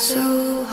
so